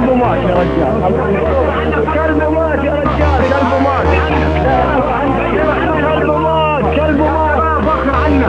كلبه مات يا رجال كلبه مات يا رجال كلبه مات كلبه مات كلبه مات فخر عنه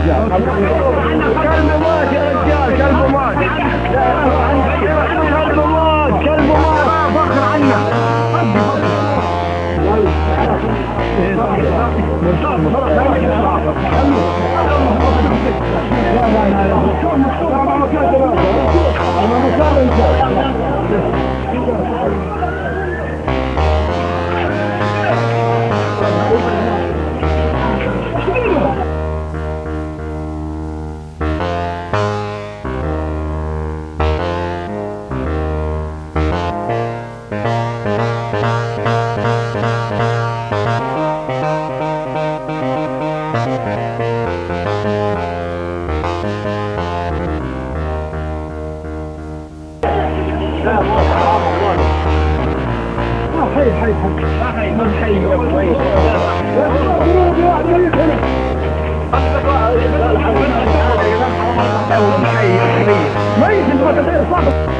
رجال كلب مات يا رجال كلب مات. كلب مات. كلب مات فخر عنا خلاص خلاص Rock, rock, rock.